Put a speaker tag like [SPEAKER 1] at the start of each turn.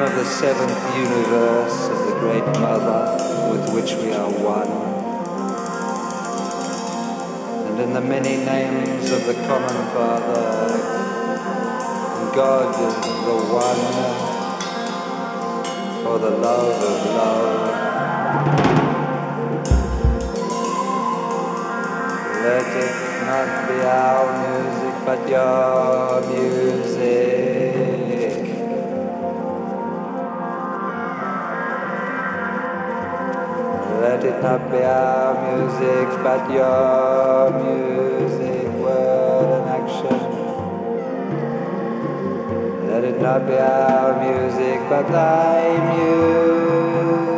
[SPEAKER 1] Of the seventh universe of the Great Mother with which we are one. And in the many names of the common Father, God is the one for the love of love. Let it not be our music, but your music. It not be our music, but your music, word and action. Let it not be our music, but thy music.